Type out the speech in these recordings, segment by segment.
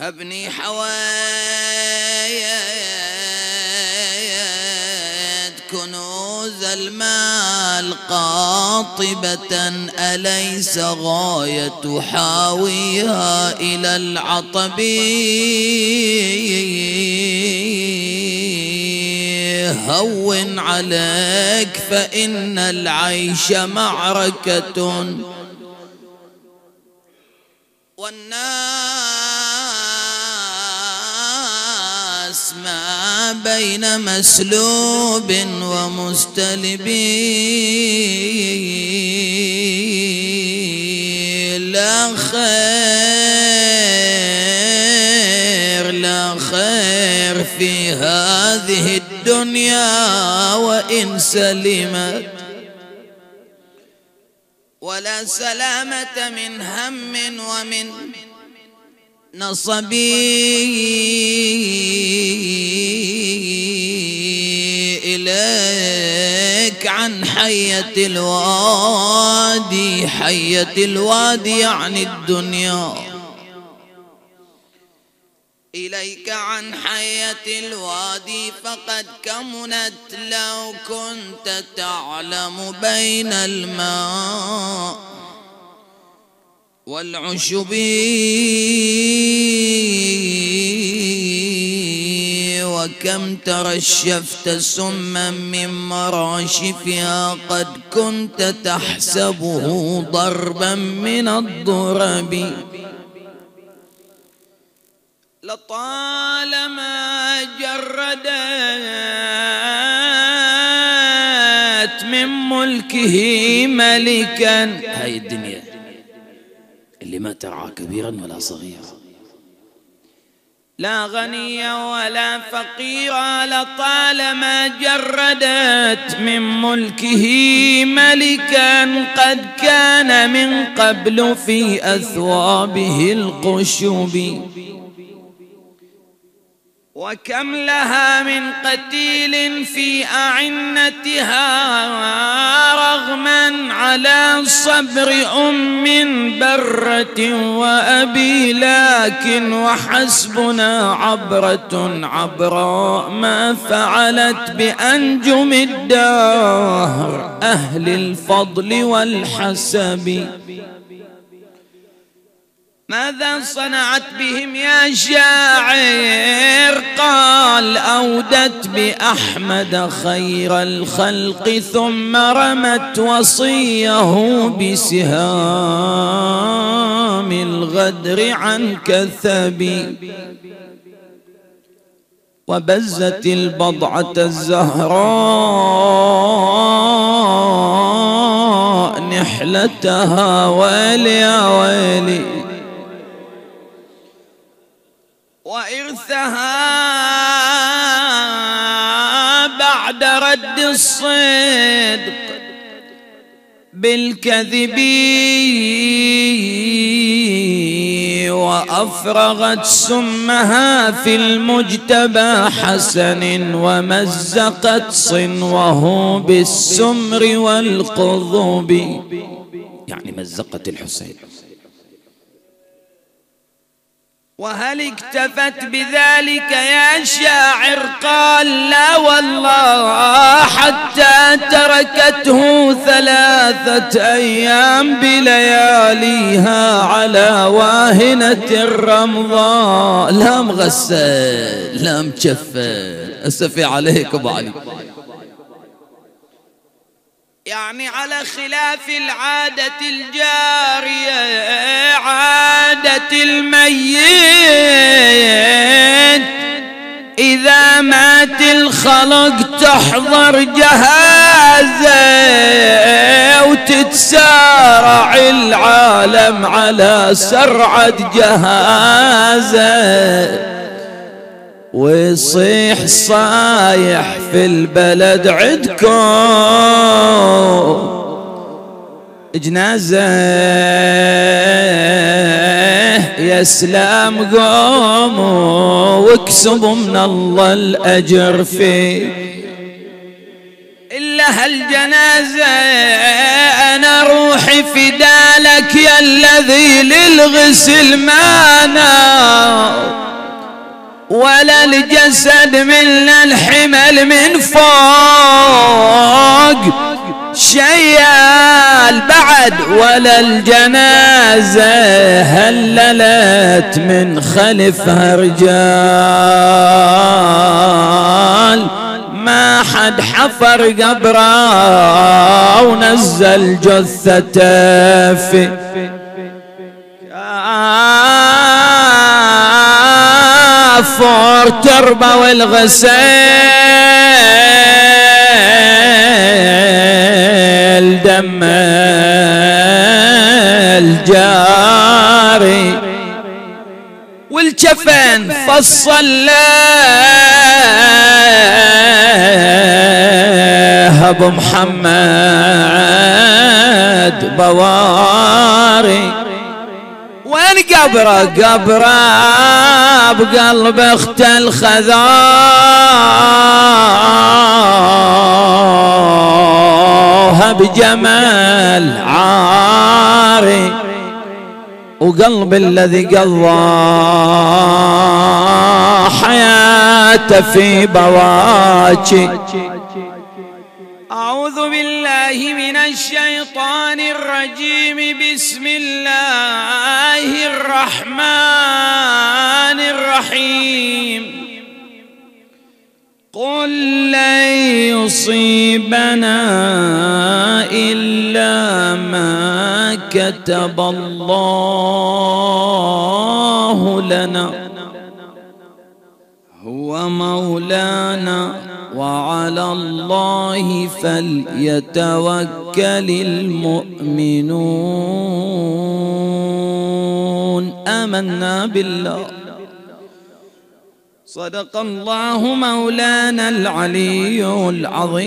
هبني حوايد كنوز المال قاطبة أليس غاية حاويها إلى العطب هون عليك فإن العيش معركة. والناس بين مسلوب ومستلب. لا خير لا خير في هذه الدنيا وإن سلمت. ولا سلامة من هم ومن نصب. حية الوادي حية الوادي يعني الدنيا. إليك عن حية الوادي فقد كمنت لو كنت تعلم بين الماء والعشب. وكم ترشفت سما من مراشفها قد كنت تحسبه ضربا من الضرب. لطالما جردت من ملكه ملكا. هاي الدنيا اللي ما ترعى كبيرا ولا صغيرا. لا غنيا ولا فقيرا لطالما جردت من ملكه ملكا قد كان من قبل في أثوابه القشب وكم لها من قتيل في أعنتها على صبر أم برة وأبي لكن وحسبنا عبرة عبراء ما فعلت بأنجم الدهر أهل الفضل والحسب ماذا صنعت بهم يا شاعر؟ قال أودت بأحمد خير الخلق ثم رمت وصيه بسهام الغدر عن كثب وبزت البضعة الزهراء نحلتها ويلي يا ويلي. وإرثها بعد رد الصدق بالكذب وأفرغت سمها في المجتبى حسن ومزقت صنوه بالسمر والقضب يعني مزقت الحسين. وهل اكتفت بذلك يا شاعر؟ قال لا والله حتى تركته ثلاثة أيام بلياليها على واهنة الرمضاء لا مغسل لا مشفل أسفي عليك أبو علي. يعني على خلاف العادة الجارية عادة الميت. إذا مات الخلق تحضر جهازة وتتسارع العالم على سرعة جهازة. ويصيح صايح في البلد عدكم. جنازة يا سلام قوموا واكسبوا من الله الأجر فيه إلا هالجنازة. أنا روحي فدالك يا الذي للغسل ما نار ولا الجسد من الحمل من فوق. شيال بعد ولا الجنازة هللت من خلفها رجال. ما حد حفر قبره ونزل جثته في فور تربة والغسيل دم الجاري. والجفن فصل له أبو محمد بواري. وين قبره قبره بقلب أخت الخذاها بجمال عاري وقلب الذي قضى حياته في بواكي. أعوذ بالله من الشيطان الرجيم. قل لن يصيبنا إلا ما كتب الله لنا. هو مولانا وعلى الله فليتوكل المؤمنون. آمنا بالله. صدق الله مولانا العلي العظيم.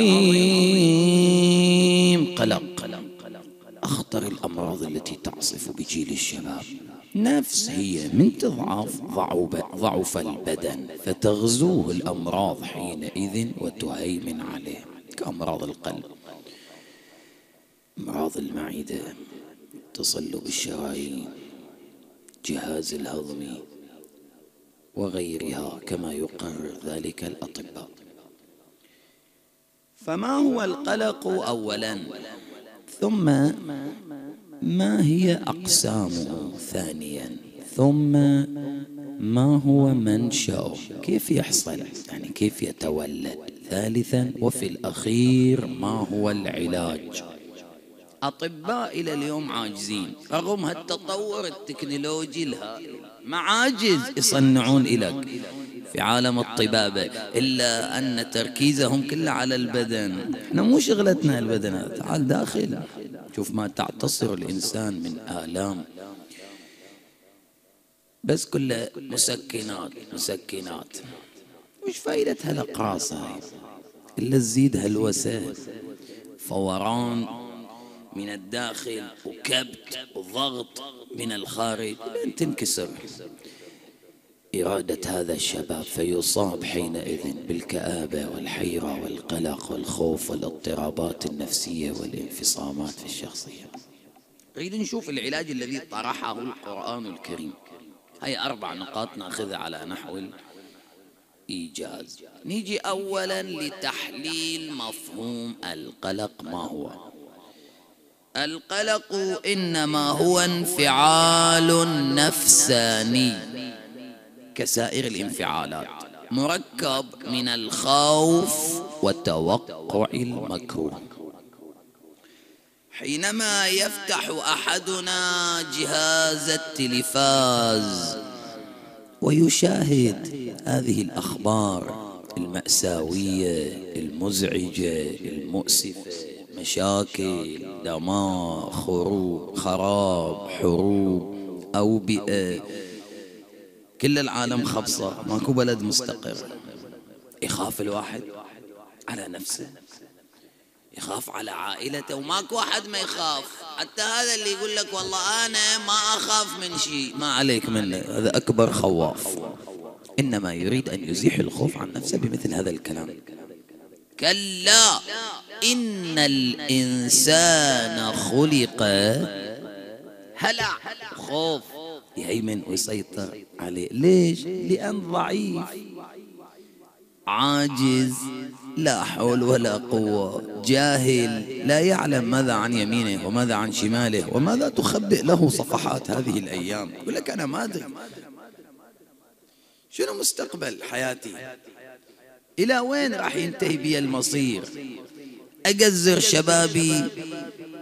قلق. أخطر الأمراض التي تعصف بجيل الشباب. نفس هي من تضعف ضعف البدن. فتغزوه الأمراض حينئذ وتهيمن عليه. كأمراض القلب. أمراض المعدة. تصلب الشرايين جهاز الهضمي. وغيرها كما يقرر ذلك الأطباء. فما هو القلق أولا؟ ثم ما هي أقسامه ثانيا؟ ثم ما هو منشأه؟ كيف يحصل؟ يعني كيف يتولد؟ ثالثا وفي الأخير ما هو العلاج؟ أطباء إلى اليوم عاجزين رغم هالتطور التكنولوجي الهائل. معاجز يصنعون إلك في عالم الطبابة إلا أن تركيزهم كله على البدن. إحنا مو شغلتنا البدن تعال داخل. شوف ما تعتصر الإنسان من آلام. بس كله مسكنات مسكنات. وش فايدة هالأقراص إلا تزيد هلوسة فوران من الداخل وكبت وضغط من الخارج لين تنكسر. إرادة هذا الشباب فيصاب حينئذ بالكآبة والحيرة والقلق والخوف والاضطرابات النفسية والانفصامات في الشخصية. نريد نشوف العلاج الذي طرحه القرآن الكريم. هي أربع نقاط ناخذها على نحو الإيجاز. نيجي أولا لتحليل مفهوم القلق. ما هو؟ القلق إنما هو انفعال نفساني كسائر الانفعالات. مركب من الخوف وتوقع المكروه. حينما يفتح أحدنا جهاز التلفاز ويشاهد هذه الأخبار المأساوية المزعجة المؤسفة مشاكل دمار خروب خراب حروب اوبئه كل العالم خبصة ماكو بلد مستقر. يخاف الواحد على نفسه يخاف على عائلته وماكو واحد ما يخاف. حتى هذا اللي يقول لك والله أنا ما أخاف من شيء. ما عليك منه هذا أكبر خواف. إنما يريد أن يزيح الخوف عن نفسه بمثل هذا الكلام. كلا. إن الإنسان خلق. هلع خوف. يهيمن ويسيطر عليه. ليش؟ لأن ضعيف. عاجز. لا حول ولا قوة. جاهل. لا يعلم ماذا عن يمينه وماذا عن شماله وماذا تخبئ له صفحات هذه الأيام. يقول لك أنا ما أدري. شنو مستقبل حياتي؟ إلى وين راح ينتهي بي المصير؟ أقزر شبابي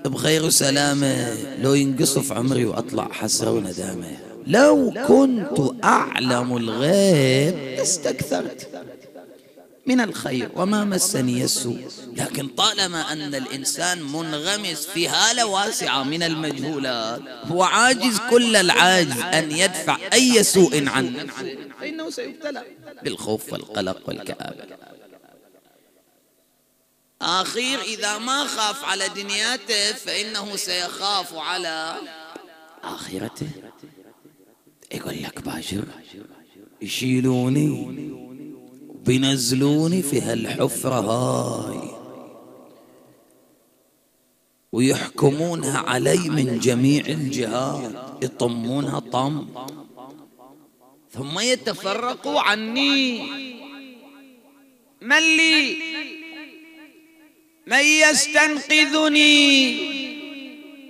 بخير وسلامة لو ينقصف عمري وأطلع حسرة وندامة. لو كنت أعلم الغيب استكثرت من الخير وما مسني السوء. لكن طالما أن الإنسان منغمس في هالة واسعة من المجهولات هو عاجز كل العاجز أن يدفع أي سوء عن نفسه. فإنه سيبتلى. بالخوف والقلق والكآبة. أخير إذا ما خاف على دنياته فإنه سيخاف على آخرته. يقول لك باجر يشيلوني بينزلوني في هالحفرة هاي ويحكمونها علي من جميع الجهات يطمونها طم. ثم يتفرقوا عني. من لي؟ من يستنقذني؟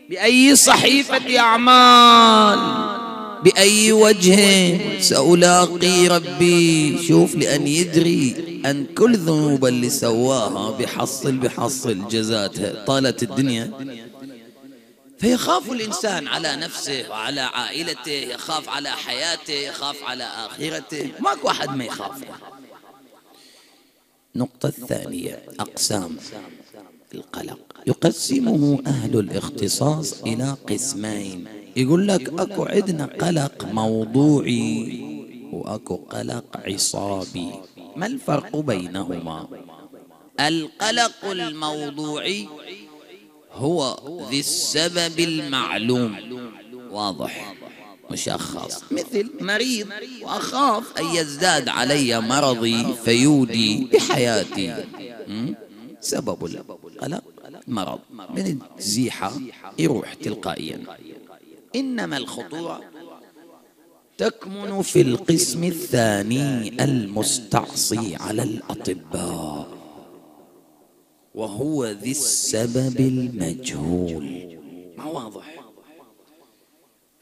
بأي صحيفة أعمال؟ بأي وجه سألاقي ربي؟ شوف لأن يدري أن كل ذنوب اللي سواها بحصل بحصل جزاتها طالت الدنيا. فيخاف الإنسان على نفسه وعلى عائلته يخاف على حياته يخاف على آخرته. ماكو أحد ما يخاف. النقطة الثانية أقسام القلق. يقسمه أهل الاختصاص إلى قسمين. يقول لك أكو عندنا قلق موضوعي وأكو قلق عصابي. ما الفرق بينهما؟ القلق الموضوعي هو ذي السبب المعلوم. واضح. مشخص مثل مريض وأخاف أن يزداد علي مرضي فيودي بحياتي. سبب القلق. مرض. من الزيحة يروح تلقائيا. إنما الخطورة تكمن في القسم الثاني المستعصي على الأطباء. وهو ذي السبب المجهول. ما واضح؟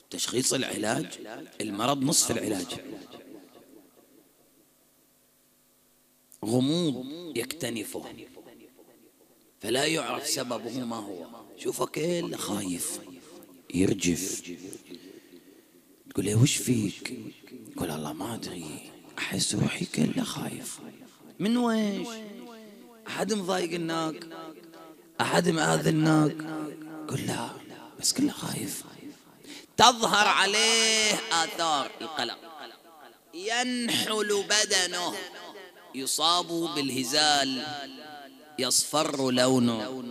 تشخيص العلاج؟ المرض نصف العلاج. غموض يكتنفه. فلا يعرف سببه ما هو. شوفه كل خايف يرجف. تقول له وش فيك؟ يقول الله ما أدري. أحس روحي كله خايف. من ويش؟ أحد مضايقناك أحد مآذناك قل لا بس كله خايف. تظهر عليه آثار القلق. ينحل بدنه. يصاب بالهزال. يصفر لونه.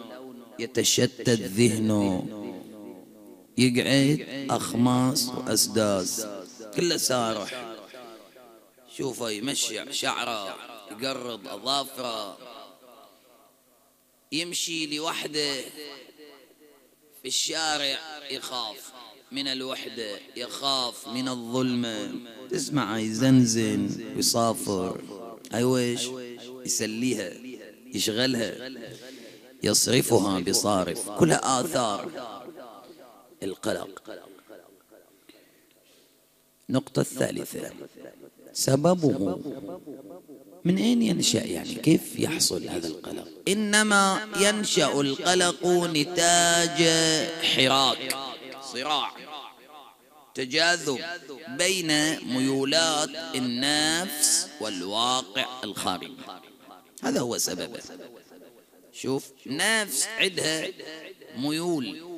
يتشتت ذهنه. يقعد أخماس وأسداس. كله سارح. شوفه يمشي شعره. يقرض أظافره. يمشي لوحده في الشارع يخاف من الوحدة يخاف من الظلمة تسمع يزنزن ويصافر أي ويش يسليها يشغلها يصرفها بصارف. كلها آثار القلق. النقطة الثالثة سببه من أين ينشأ يعني؟ كيف يحصل هذا القلق؟ إنما ينشأ القلق نتاج حراك صراع تجاذب بين ميولات النفس والواقع الخارجي. هذا هو سببه. شوف نفس عندها ميول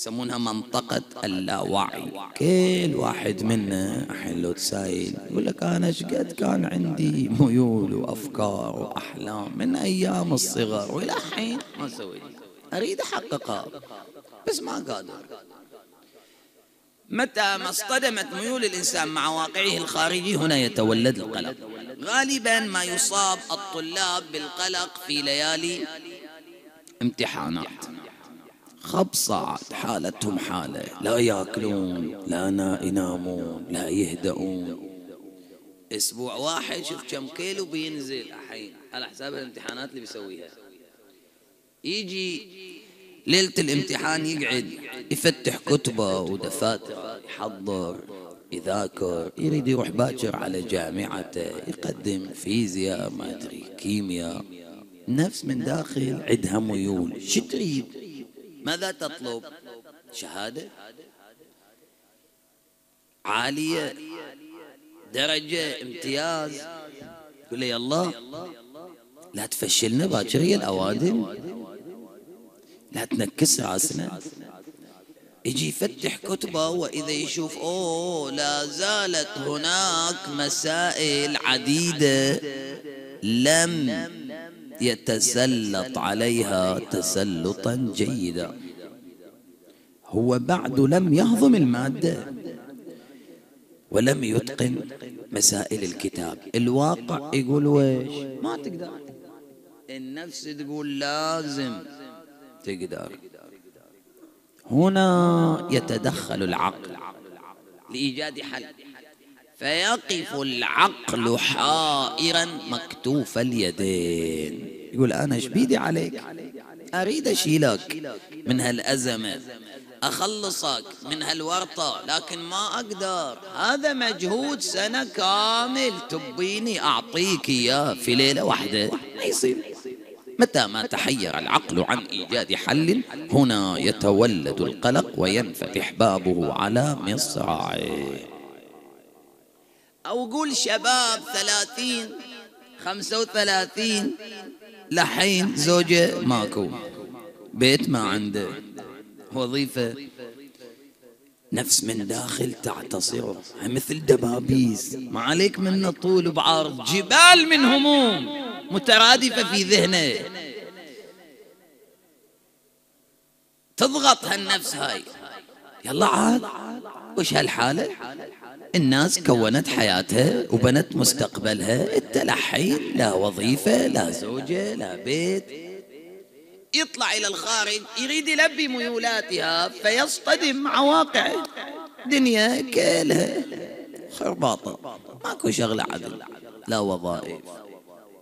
يسمونها منطقة اللاوعي. كل واحد منا الحين لو تسايل يقول لك أنا إيش قد كان عندي ميول وأفكار وأحلام من أيام الصغر وإلى حين ما سويت. أريد أحققها بس ما قادر. متى ما اصطدمت ميول الإنسان مع واقعه الخارجي هنا يتولد القلق. غالبا ما يصاب الطلاب بالقلق في ليالي امتحانات. خبصات حالتهم حالة. لا ياكلون لا ينامون لا يهدؤون. أسبوع واحد شوف كم كيلو بينزل. الحين على حساب الامتحانات اللي بيسويها. يجي ليلة الامتحان يقعد يفتح كتبة ودفاتره يحضر يذاكر يريد يروح باكر على جامعته يقدم فيزياء ما أدري كيمياء. نفس من داخل عندها ميول. شو تريد؟ ماذا تطلب؟ شهادة؟ عالية درجة امتياز. يقول لي الله لا تفشلنا باكر هي الأوادم لا تنكس رأسنا. يجي يفتح كتبه وإذا يشوف أوه لا زالت هناك مسائل عديدة. لم يتسلط عليها تسلطا جيدا. هو بعد لم يهضم المادة ولم يتقن مسائل الكتاب. الواقع يقول ويش؟ ما تقدر. النفس تقول لازم. تقدر. هنا يتدخل العقل. لإيجاد حل. فيقف العقل حائرا مكتوف اليدين. يقول أنا إيش بيدي عليك؟ أريد أشيلك من هالأزمة أخلصك من هالورطة لكن ما أقدر. هذا مجهود سنة كامل تبيني أعطيك إياه في ليلة واحدة؟ ما يصير. متى ما تحير العقل عن إيجاد حل هنا يتولد القلق وينفتح بابه على مصراعيه أو قول شباب ثلاثين خمسة وثلاثين لحين زوجة ماكو. بيت ما عنده. وظيفة نفس من داخل تعتصر. مثل دبابيس. ما عليك من طول بعرض جبال من هموم. مترادفة في ذهنه. تضغط هالنفس هاي. يلا عاد وش هالحالة؟ الناس كونت حياتها وبنت مستقبلها التلحين لا وظيفة لا زوجة لا بيت. يطلع إلى الخارج يريد يلبي ميولاتها فيصطدم مع واقعه دنيا كلها خرباطة ماكو شغلة عدل لا وظائف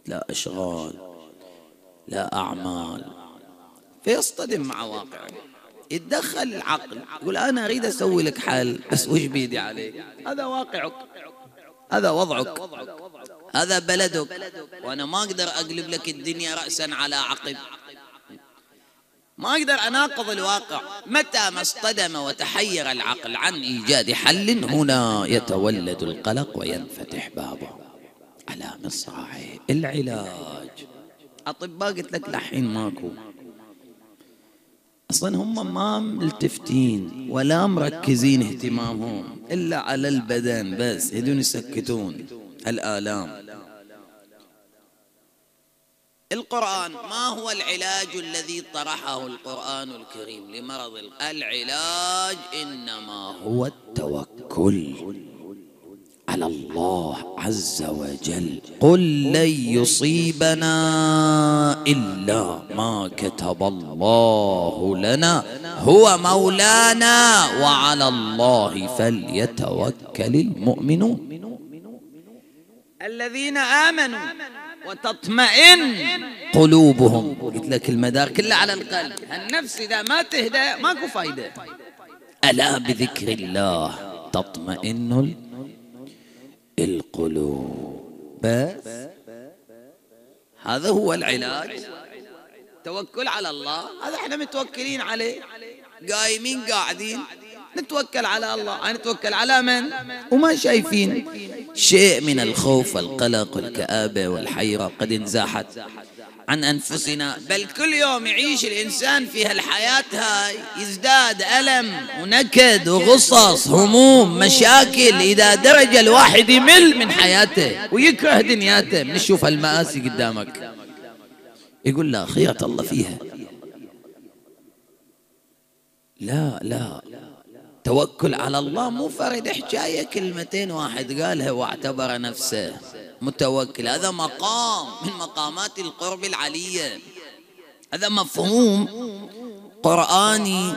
لا أشغال لا أعمال. فيصطدم مع واقعه يتدخل العقل يقول أنا أريد أسوي لك حل بس وش بيدي عليك؟ هذا واقعك هذا وضعك هذا بلدك وأنا ما أقدر أقلب لك الدنيا رأسا على عقب. ما أقدر أناقض الواقع. متى ما اصطدم وتحير العقل عن إيجاد حل هنا يتولد القلق وينفتح بابه على مصراعيه العلاج. أطباء قلت لك لحين ماكو. أصلا هم ما ملتفتين ولا مركزين اهتمامهم إلا على البدن بس يدون يسكتون. الآلام. القرآن ما هو العلاج الذي طرحه القرآن الكريم لمرض العلاج إنما هو التوكل. على الله عز وجل. قل لن يصيبنا إلا ما كتب الله لنا. هو مولانا وعلى الله فليتوكل المؤمنون. الذين آمنوا وتطمئن قلوبهم قلت لك المدار كله على القلب. النفس إذا ما تهدى ماكو فايدة. ألا بذكر الله تطمئن القلوب. بس. هذا هو العلاج. توكل على الله. هذا إحنا متوكلين عليه. قايمين قاعدين. نتوكل على الله. نتوكل على من؟ وما شايفين. شيء من الخوف والقلق والكآبة والحيرة قد انزاحت. عن أنفسنا بل كل يوم يعيش الإنسان في هالحياة هاي. يزداد ألم ونكد وغصص هموم مشاكل إذا درجة الواحد يمل من حياته ويكره دنياته. من يشوف المآسي قدامك. يقول لا خيرة الله فيها. لا لا. توكل على الله مو فرد حكاية كلمتين واحد قالها واعتبر نفسه. متوكل. هذا مقام من مقامات القرب العلية. هذا مفهوم قرآني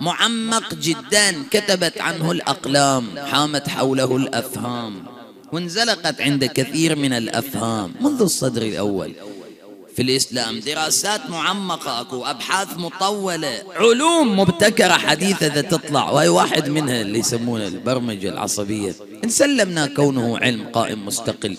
معمق جدا كتبت عنه الأقلام حامت حوله الأفهام وانزلقت عند كثير من الأفهام منذ الصدر الأول. في الإسلام دراسات معمقة أكو أبحاث مطولة. علوم مبتكرة حديثة ذا تطلع وهي واحد منها اللي يسمونه البرمجة العصبية. إن سلمنا كونه علم قائم مستقل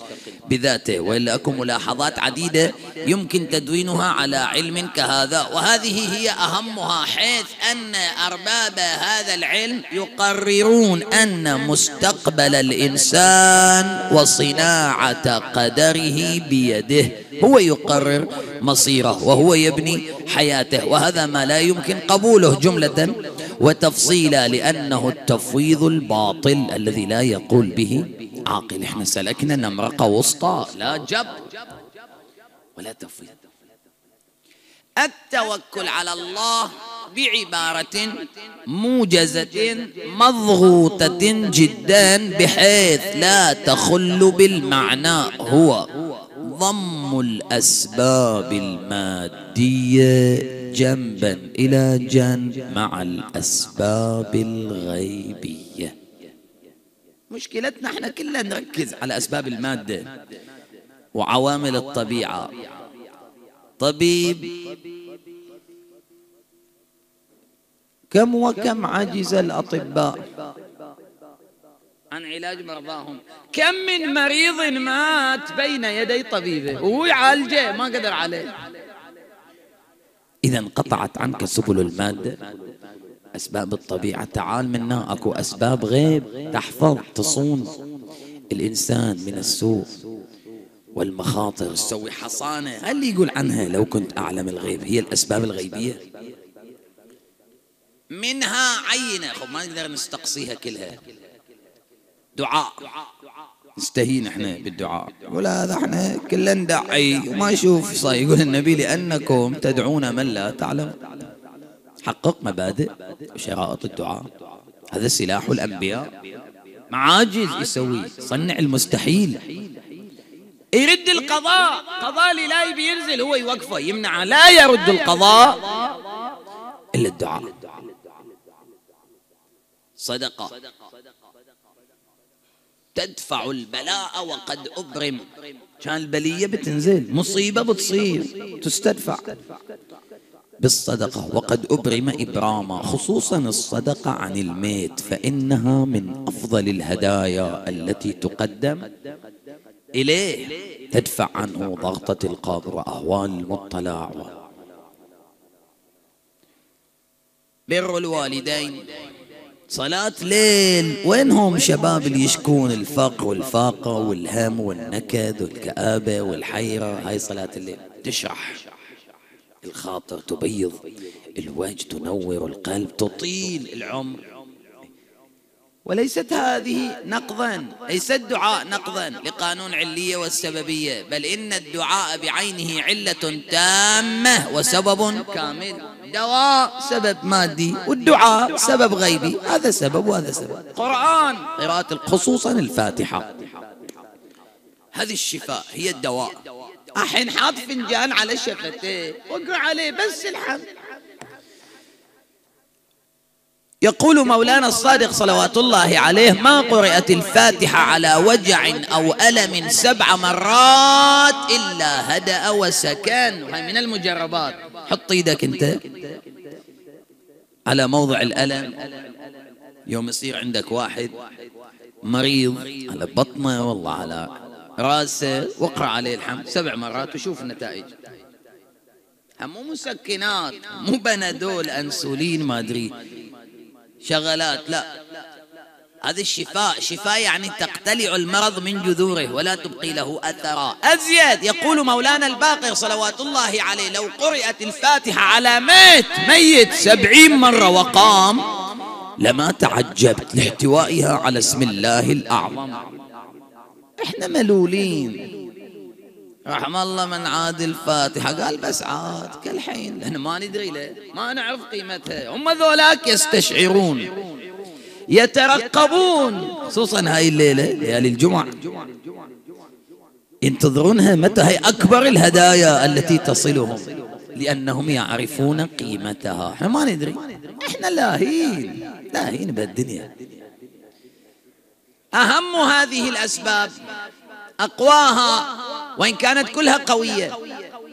بذاته وإلا أكو ملاحظات عديدة يمكن تدوينها على علم كهذا. وهذه هي أهمها حيث أن أرباب هذا العلم يقررون أن مستقبل الإنسان وصناعة قدره بيده. هو يقرر مصيره وهو يبني حياته وهذا ما لا يمكن قبوله جملة وتفصيلا لأنه التفويض الباطل الذي لا يقول به عاقل. إحنا سلكنا نمرقة وسطى لا جب ولا تفويض. التوكل على الله بعبارة موجزة مضغوطة جدا بحيث لا تخل بالمعنى هو. ضم الأسباب المادية جنبا إلى جنب مع الأسباب الغيبية. مشكلتنا إحنا كلنا نركز على أسباب المادة وعوامل الطبيعة. طبيب كم وكم عجز الأطباء. علاج مرضاهم. كم من مريض مات بين يدي طبيبه. وهو يعالجه ما قدر عليه. إذا انقطعت عنك سبل المادة. أسباب الطبيعة. تعال منا. أكو أسباب غيب تحفظ تصون. الإنسان من السوء والمخاطر. تسوي حصانة. هل يقول عنها لو كنت أعلم الغيب. هي الأسباب الغيبية. منها عينة. خب ما نقدر نستقصيها كلها. دعاء. نستهين إحنا بالدعاء. ولا هذا إحنا كلنا ندعي وما نشوف صار يقول النبي لأنكم تدعون من لا تعلم. حقق مبادئ وشرائط الدعاء. هذا سلاح الأنبياء. معاجز يسوي صنع المستحيل. يرد القضاء. قضاء الإلهي بينزل هو يوقفه. يمنع. لا يرد القضاء إلا الدعاء. صدقة. تدفع البلاء وقد أبرم. كان البلية بتنزل مصيبة بتصير تستدفع. بالصدقة وقد أبرم إبراما خصوصا الصدقة عن الميت فإنها من أفضل الهدايا التي تقدم إليه. تدفع عنه ضغطة القبر وأهوال المطلع. بر الوالدين. صلاة ليل. وينهم شباب اللي يشكون الفقر والفاقة والهم والنكد والكآبة والحيرة؟ هاي صلاة الليل. تشرح. الخاطر تبيض الوجه تنور القلب تطيل العمر. وليست هذه نقضا ليس الدعاء نقضا لقانون علية والسببية بل إن الدعاء بعينه علة تامة وسبب كامل. دواء سبب مادي والدعاء سبب غيبي. هذا سبب وهذا سبب. قرآن. قراءة خصوصا الفاتحة. هذه الشفاء هي الدواء. الحين حاط فنجان على شفته وقع عليه بس الحمد. يقول مولانا الصادق صلوات الله عليه ما قرأت الفاتحة على وجع أو ألم سبع مرات إلا هدأ وسكن. من المجربات. حط إيدك انت على موضع الألم. يوم يصير عندك واحد مريض على بطنه والله على راسه. واقرأ عليه الحمد سبع مرات وشوف النتائج. مو مسكنات مو بنادول أنسولين ما أدري. شغلات لا. هذا الشفاء شفاء يعني تقتلع المرض من جذوره ولا تبقي له أثرا. أزيد يقول مولانا الباقر صلوات الله عليه لو قرأت الفاتحة على ميت ميت سبعين مرة وقام لما تعجبت لاحتوائها على اسم الله الأعظم. إحنا ملولين. رحم الله من عاد الفاتحة. قال بس عاد كالحين لأن ما ندري له ما نعرف قيمتها هم ذولاك يستشعرون. يترقبون خصوصا هاي الليلة ليالي الجمعة. ينتظرونها متى؟ هي أكبر الهدايا التي تصلهم لأنهم يعرفون قيمتها. إحنا ما ندري. إحنا لاهين لاهين بالدنيا. أهم هذه الأسباب أقواها وإن كانت كلها قوية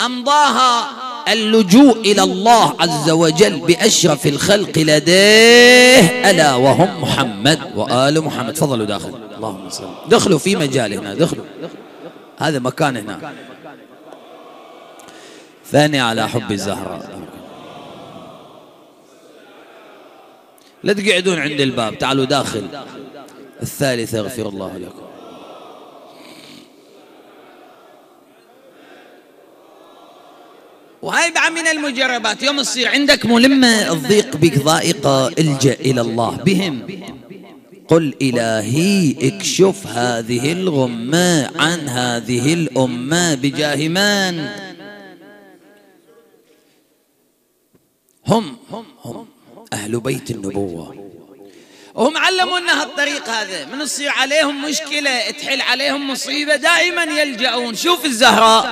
أمضاها اللجوء إلى الله عز وجل بأشرف الخلق لديه ألا وهم محمد وآل محمد. تفضلوا داخل. اللهم صل. دخلوا في مجال هنا دخلوا. هذا مكان هنا. ثاني على حب الزهراء. لا تقعدون عند الباب تعالوا داخل. الثالث يغفر الله لكم. بعد من المجربات. يوم تصير عندك ملمة الضيق بك ضائقة إلجأ إلى الله بهم. قل إلهي اكشف هذه الغمة عن هذه الأمة بجاه من؟ هم هم أهل بيت النبوة. وهم علمونا هالطريق هذا. من تصير عليهم مشكلة تحل عليهم مصيبة دائما يلجؤون. شوف الزهراء.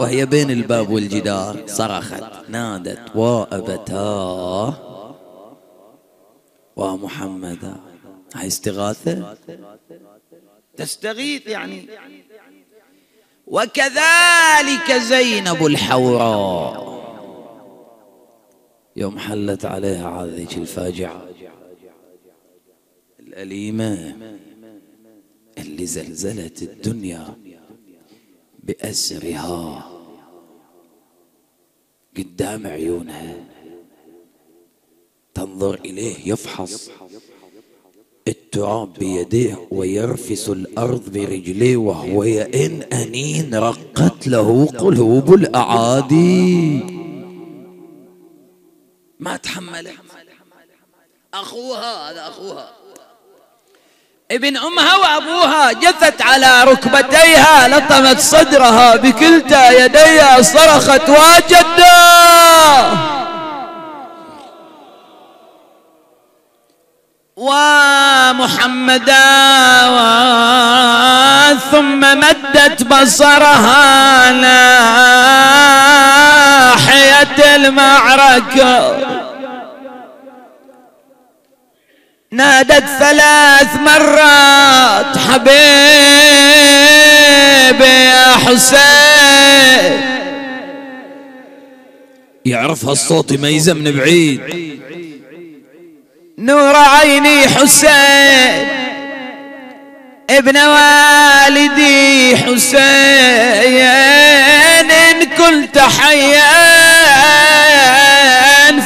وهي بين الباب والجدار صرخت نادت وأبتاه ومحمدا هاي استغاثة؟ تستغيث يعني. وكذلك زينب الحوراء. يوم حلت عليها هذه الفاجعة. الأليمة اللي زلزلت الدنيا بأسرها. قدام عيونها تنظر إليه يفحص التراب بيديه ويرفس الأرض برجليه وهو يئن أنين رقت له قلوب الأعادي. ما تحملت. أخوها هذا أخوها. ابن امها وابوها جثت على ركبتيها لطمت صدرها بكلتا يديها صرخت واجدا ومحمدا ثم مدت بصرها ناحية المعركة. نادت ثلاث مرات حبيبي يا حسين. يعرف هالصوت يميزه من بعيد. نور عيني حسين ابن والدي حسين إن كنت حيا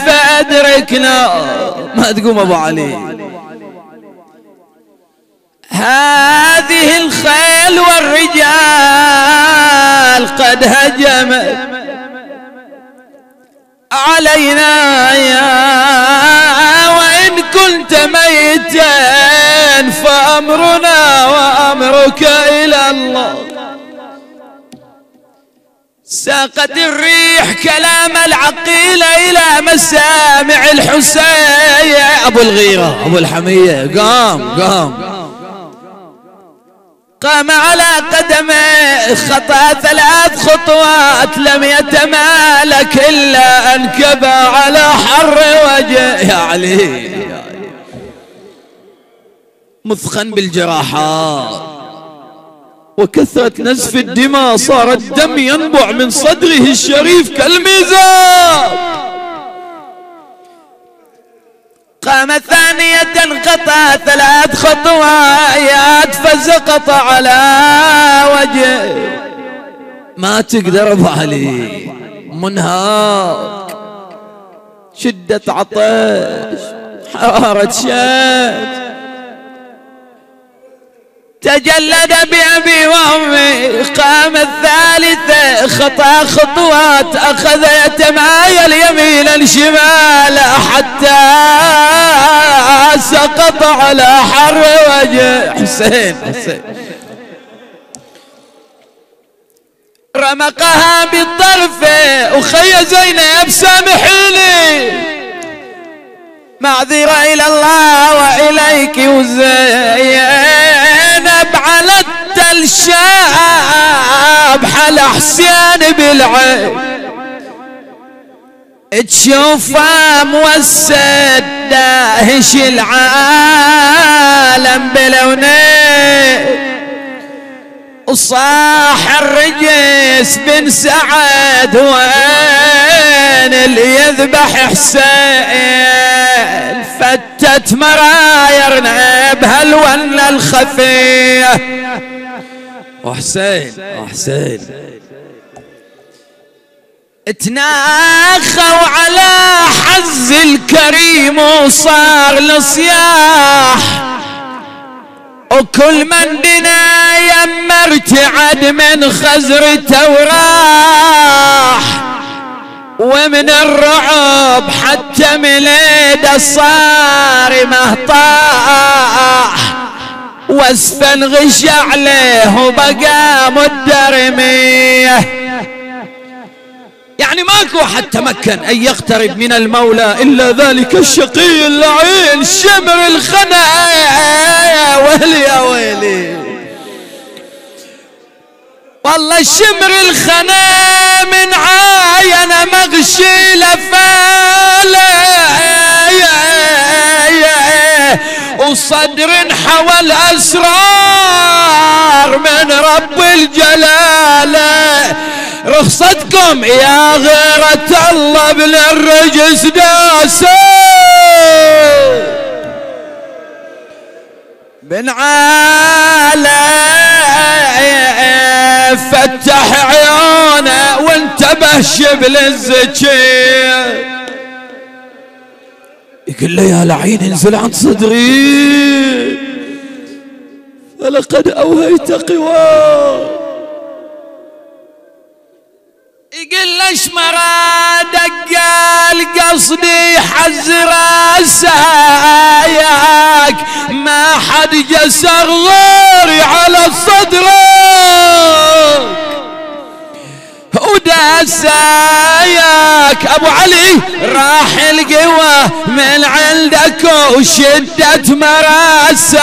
فأدركنا. ما تقوم أبو علي. هذه الخيل والرجال قد هجمت علينا يا وإن كنت ميتا فأمرنا وأمرك إلى الله. ساقت الريح كلام العقيل إلى مسامع الحسين. أبو الغيرة أبو الحمية قام قام قام. على قدمه خطى ثلاث خطوات لم يتمالك إلا أنكب على حر وجه. يا علي مثخن بالجراحات وكثرة نزف الدماء صار الدم ينبع من صدره الشريف كالميزان. قام ثانية قطع ثلاث خطوات فسقط على وجهه. ما تقدر أبو علي. منهار. شدة عطش. حرارة شد تجلد بأبي وأمي قام الثالثة خطى خطوات أخذ يتمايل يمينا شمالا حتى سقط على حر وجه. حسين حسين. رمقها بالطرف وخي زينب سامحيني. معذرة إلى الله وإليك وزينب. على التل شاب حل حسين بالعين. تشوفه موسد داهش العالم بلونين وصاح الرجس بن سعد وين اللي يذبح حسين؟ فتت مرايرنا بهالونة الخفية. وحسين وحسين تناخوا على حز الكريم وصار لصياح وكل من دنا يمرت عد من خزرته وراح ومن الرعب حتى مليد الصارمة طاح واسفا غش عليه وبقى مدرميه يعني ماكو حد تمكن أن يقترب من المولى إلا ذلك الشقي اللعين شمر الخنا والله شمر الخنا من عاين مغشي لفاله. وصدر حوى الأسرار من رب الجلالة. رخصتكم يا غيرة الله بن الرجس داسه. بن عالي فتح عيونه وانتبه شبل الزكي يقول له يا لعين انزل عن صدري. فلقد أوهيت قواه. يقول ليش مرادك قال قصدي حز راسك ما حد جسر غيري على صدرك وداساياك أبو علي راح القوى من عندك وشدة مراساياك.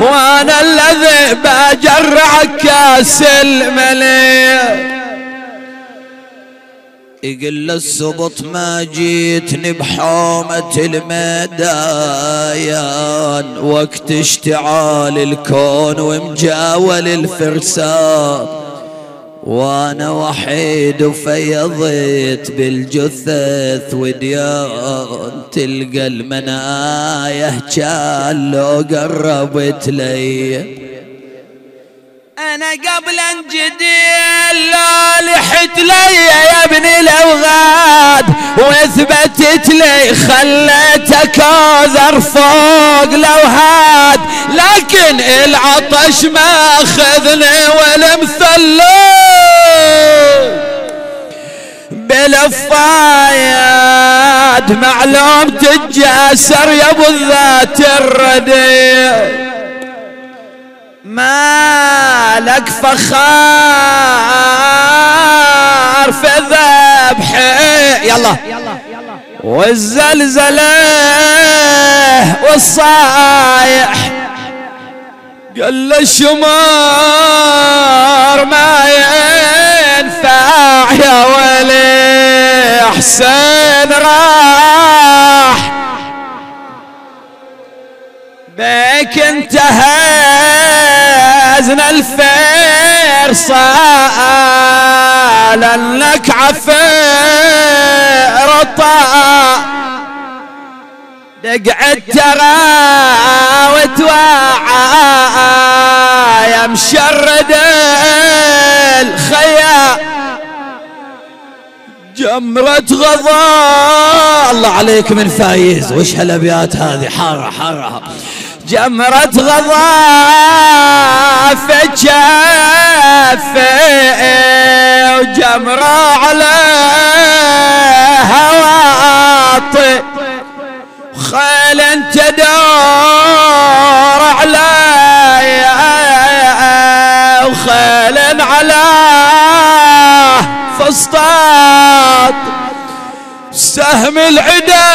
وأنا الذي بجرعك كاس المليء يقول السبط ما جيتني بحومة المدايان وقت اشتعال الكون ومجاول الفرسان. وأنا وحيد وفيضت بالجثث وديان تلقى المنايه كان لو قربت لي. أنا قبل انجدل لو لحت لي يا ابن الأوغاد وأثبتت لي خليتك اوزر فوق لو هاد لكن العطش ما أخذني والمثلث بالفايد معلوم تجاسر يا أبو الذات الردي ما لك فخار في ذبحي يلا. والزلزلة والصايح. قال الشمار ما ينفع يا ولي حسين راح. بك انتهزنا الفير صال لك عفير طاع دقعد ترى وتوعى يا مشرد الخيا. جمرة غضا. الله عليك من فايز. وش هالأبيات هذه؟ حارة حارة. جمرة غضا في وجمرة على هواطي خيل تدور علي وخيل على فسطاط. سهم العدا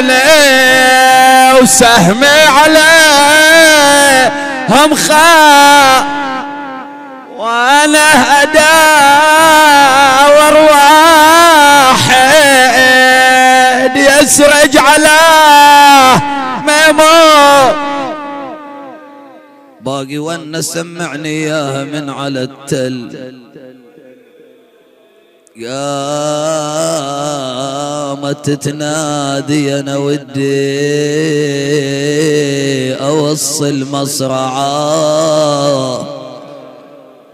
لي وسهمي عليه هم خا وأنا هدا وأرواح. يسرج على ميمون. باقي وأنا سمعني إياها من على التل. يا ما تتنادي أنا ودي أوصل مصرعه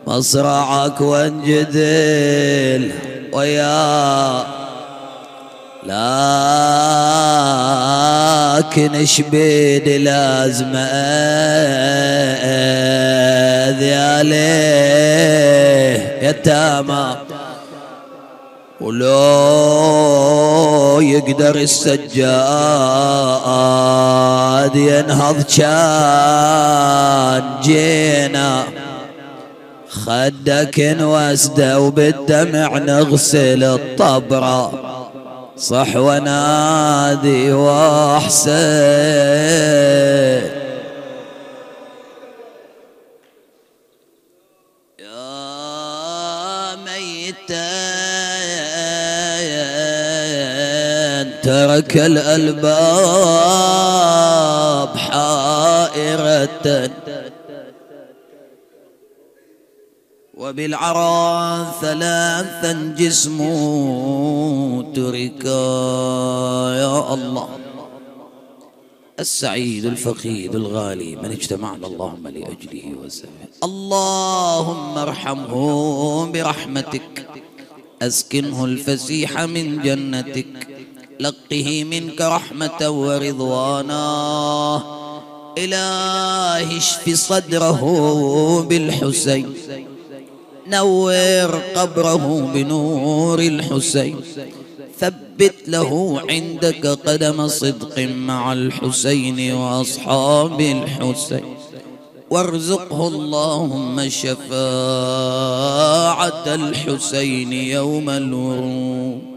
مصرعك وانجدل ويا لكن شبيد لازم أذي عليه يتامى ولو يقدر السجاد ينهض كان جينا. خدك واسده وبالدمع نغسل الطبرة صح ونادي وأحسن. ترك الألباب حائرة. وبالعرى ثلاثا جسم تركا يا الله. السعيد الفقيد الغالي من اجتمعنا اللهم لأجله وسلم. اللهم ارحمه برحمتك. أسكنه الفسيح من جنتك. لقه منك رحمة ورضوانا. إله اشف صدره بالحسين. نور قبره بنور الحسين. ثبت له عندك قدم صدق مع الحسين وأصحاب الحسين. وارزقه اللهم الشفاعة الحسين يوم الورود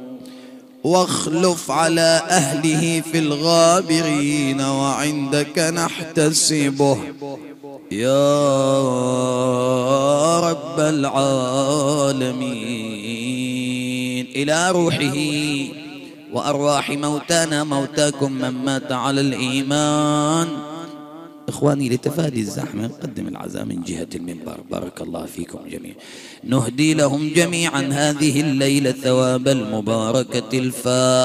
واخلف على أهله في الغابرين وعندك نحتسبه. يا رب العالمين. إلى روحه وأرواح موتانا موتاكم من مات على الإيمان. إخواني لتفادي الزحمة نقدم العزاء من جهة المنبر. بارك الله فيكم جميعا. نهدي لهم جميعا هذه الليلة ثواب المباركة الفاتحة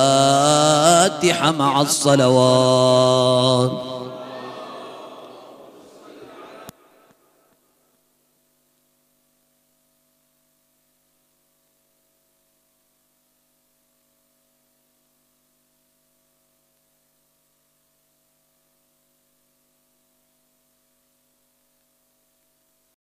مع الصلوات.